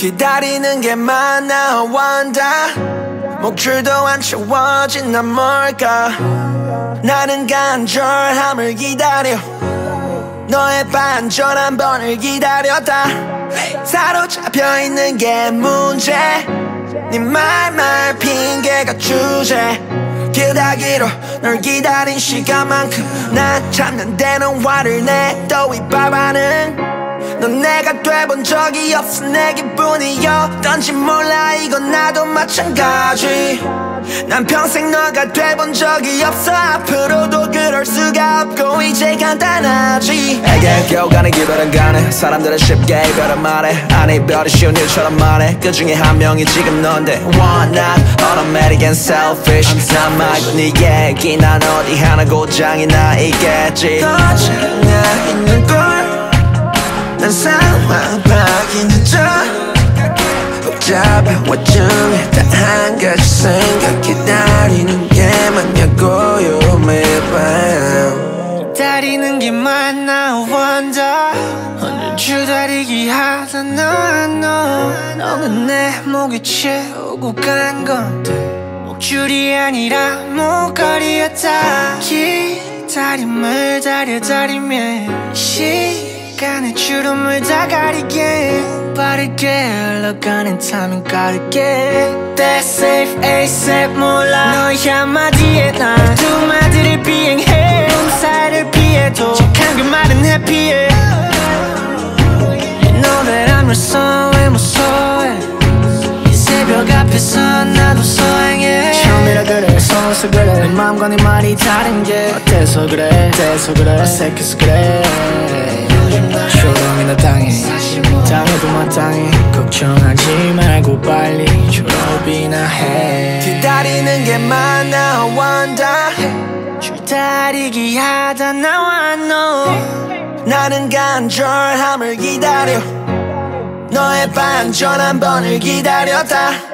기다리는 게 많아 원다. 목줄도 안 채워진 난 뭘까? 나는 간절함을 기다려. 너의 반절 한 번을 기다렸다. 사로잡혀 있는 게 문제. 네 말말 핑계가 주제. 기다기로 널 기다린 시간만큼 난 참는 데는 화를 내. 또이 바바는 넌 내가 돼본 적이 없어 내 기분이었던지 몰라. 이건 나도 마찬가지. 난 평생 너가 돼본 적이 없어. 앞으로도 그럴 수가 없고 이제 간단하지. 에게 겨우 가는 기별은 가네 사람들은 쉽게 이별을 말해. 아니 별이 쉬운 일처럼 말해. 그 중에 한 명이 지금 넌데. One not automatic and selfish. 난 말고 네 얘기. 난 어디 하나 고장이 나 있겠지. 너잖아 있는 걸 난 상황 바뀌는 저 복잡해 와중에 단한 가지 생각 기다리는 게 맞냐고요 매일 밤 기다리는 게 맞나 원다 오늘 주다리기 하다 너 너는 내 목에 채우고 간 건데. 목줄이 아니라 목걸이였다. 기다림을 다려다리며 시 간의 주름을 다 가리게. 빠르게 흘러가는 타면 가르게. That's safe ASAP 몰라. 너의 한마디에 난 두 마디를 비행해. 몸살을 피해도 착한 그 말은 해피해. You know that I'm your son 왜 무서워해 이 새벽 앞에서 나도 소행해. 처음이라 그래 서서 그래. 내 마음과 네 말이 다른 게. 어때서 그래 어때서 그래. 어색해서 그래 조용히 나 당해. 당해도 마땅해. 걱정하지 말고 빨리 졸업이나 해. 기다리는 게 많아 원다. 줄다리기 하다 나와 너. 나는 간절함을 기다려. 너의 반전 한 번을 기다렸다